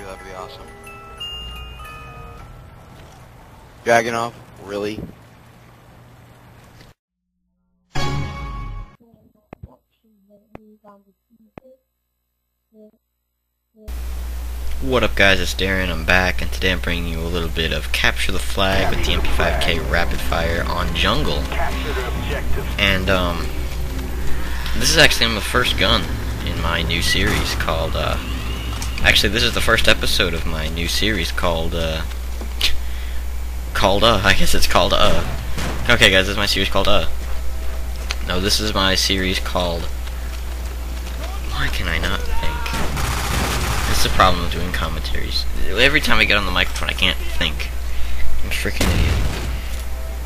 too, that'd be awesome. Dragunov, really? What up guys, it's Darren, I'm back, and today I'm bringing you a little bit of Capture the Flag with the MP5K Rapid Fire on Jungle. And, um, this is actually the first gun in my new series called, uh, actually this is the first episode of my new series called, uh, called, uh, I guess it's called, uh. Okay guys, this is my series called, uh. No, this is my series called, why can I not think? That's the problem with doing commentaries. Every time I get on the microphone, I can't think. I'm freaking idiot.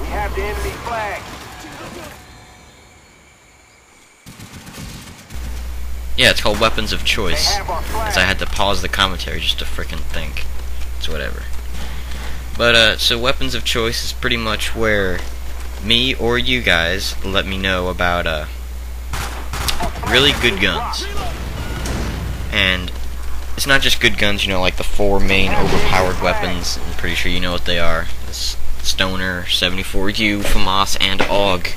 We have the enemy flag. Yeah, it's called Weapons of Choice. They have our flag. As I had to pause the commentary just to frickin' think. It's whatever. But, uh, so Weapons of Choice is pretty much where me or you guys let me know about, uh, really good guns. And it's not just good guns, you know, like the four main overpowered weapons. I'm pretty sure you know what they are. It's Stoner, 74U, FAMAS, and AUG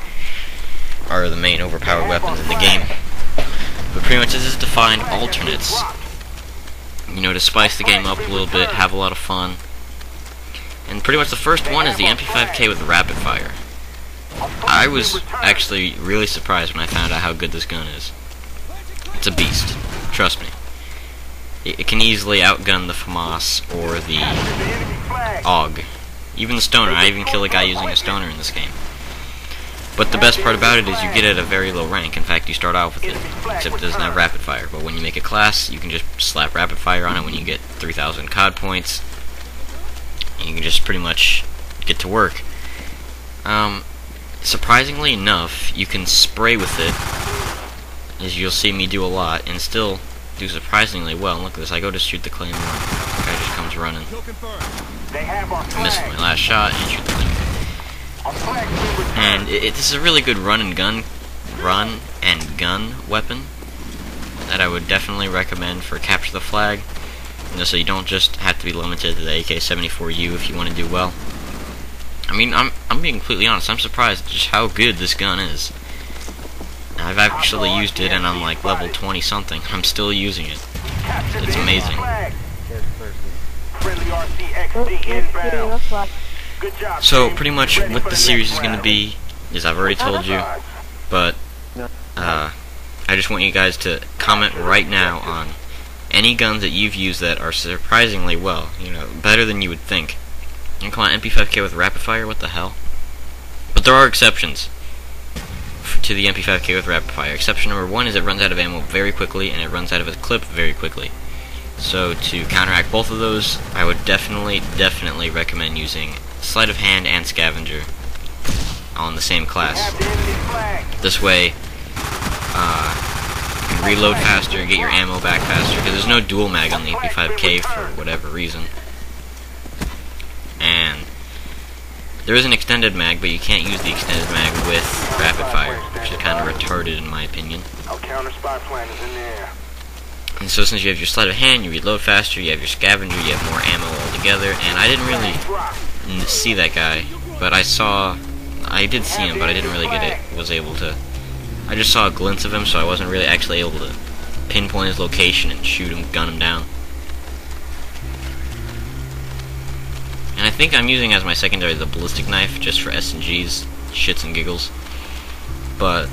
are the main overpowered weapons in the game. But pretty much this is to find alternates. You know, to spice the game up a little bit, have a lot of fun. And pretty much the first one is the MP5K with rapid fire. I was actually really surprised when I found out how good this gun is. It's a beast. Trust me. It, it can easily outgun the FAMAS or the The. AUG. Even the Stoner. I even kill a guy using a Stoner in this game. But the best part about it is you get it at a very low rank. In fact, you start out with it. Except it doesn't have rapid fire. But when you make a class, you can just slap rapid fire on it when you get 3,000 COD points. You can just pretty much get to work. Um, surprisingly enough, you can spray with it, as you'll see me do a lot, and still do surprisingly well. And look at this, I go to shoot the claymore. The guy just comes running. They have our I missed my last shot and shoot the claymore. And it, it, this is a really good run and gun, run and gun weapon that I would definitely recommend for capture the flag. You know, so you don't just have to be limited to the AK-74U if you want to do well. I mean, I'm I'm being completely honest. I'm surprised just how good this gun is. I've actually used it, and I'm like level 20 something. I'm still using it. Capture it's the enemy amazing. So pretty much what the series is going to be is I've already told you. but uh, I just want you guys to comment right now on any guns that you've used that are surprisingly well, you know, better than you would think. And come on, MP5K with rapid fire, what the hell? But there are exceptions to the MP5K with rapid fire. Exception number one is it runs out of ammo very quickly and it runs out of its clip very quickly. So to counteract both of those, I would definitely, definitely recommend using sleight of hand and scavenger on the same class. Have the enemy flag. This way, uh, you can reload faster, get your ammo back faster, because there's no dual mag on the MP5K for whatever reason. And there is an extended mag, but you can't use the extended mag with rapid fire, which is kind of retarded in my opinion. Our counter spy plan is in there. And so since you have your sleight of hand, you reload faster, you have your scavenger, you have more ammo altogether, and I didn't really see that guy, but I saw, I did see him, but I didn't really get it, was able to, I just saw a glimpse of him, so I wasn't really actually able to pinpoint his location and shoot him, gun him down. And I think I'm using as my secondary the ballistic knife, just for S&Gs, shits and giggles. But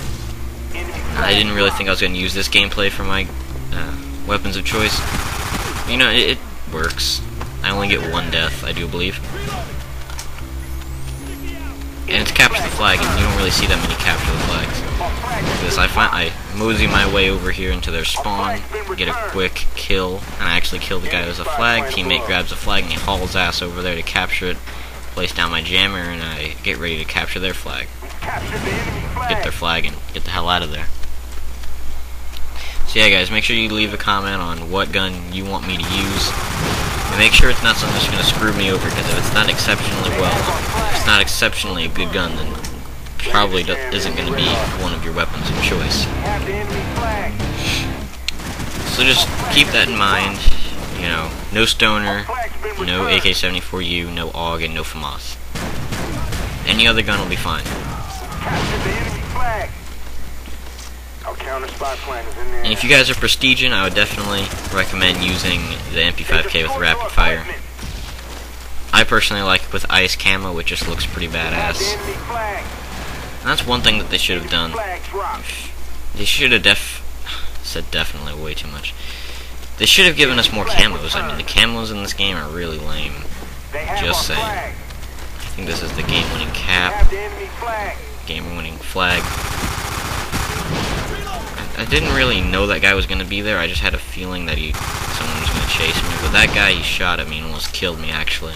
I didn't really think I was going to use this gameplay for my uh, weapons of choice. You know, it, it works. I only get one death, I do believe. And it's capture the flag, and you don't really see that many capture the flags. Has Because I find I mosey my way over here into their spawn, get a quick kill, and I actually kill the guy who's a flag. Teammate grabs a flag and he hauls ass over there to capture it. Place down my jammer, and I get ready to capture their flag get their flag and get the hell out of there. So yeah guys, make sure you leave a comment on what gun you want me to use. And make sure it's not something that's going to screw me over, because if it's not exceptionally well, not exceptionally a good gun, then probably isn't going to be one of your weapons of choice. So just keep that in mind. You know, No Stoner, no. AK-74U, no AUG, and no FAMAS. Any other gun will be fine. And if you guys are Prestigian, I would definitely recommend using the MP5K with rapid fire. I personally like with ice camo, which just looks pretty badass. And that's one thing that they should have done. They should have def said definitely way too much. They should have given us more camos. I mean, the camos in this game are really lame. Just saying. I think this is the game-winning cap, game-winning flag. I, I didn't really know that guy was gonna be there. I just had a feeling that he, someone was gonna chase me. But that guy, he shot at me and almost killed me, actually.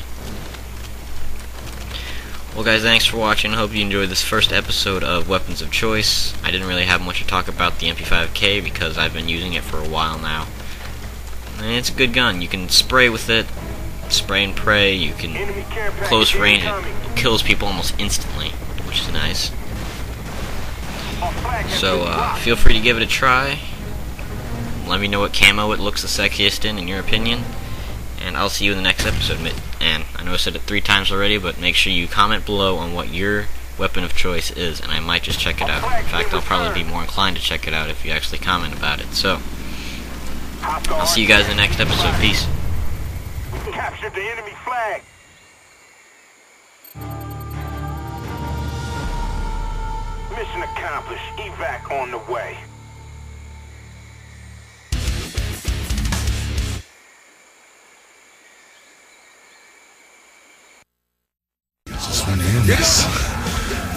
Well, guys, thanks for watching. I Hope you enjoyed this first episode of Weapons of Choice. I didn't really have much to talk about the MP5K because I've been using it for a while now. And it's a good gun. You can spray with it, spray and pray. You can Enemy care package close range. It kills people almost instantly, which is nice. Our flag has So uh, feel free to give it a try. Let me know what camo it looks the sexiest in, in your opinion. And I'll see you in the next episode. And I know I said it three times already, but make sure you comment below on what your weapon of choice is, and I might just check it out. In fact, I'll probably be more inclined to check it out if you actually comment about it. So, I'll see you guys in the next episode. Peace. Captured the enemy flag. Mission accomplished. Evac on the way.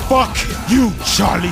Fuck you, Charlie.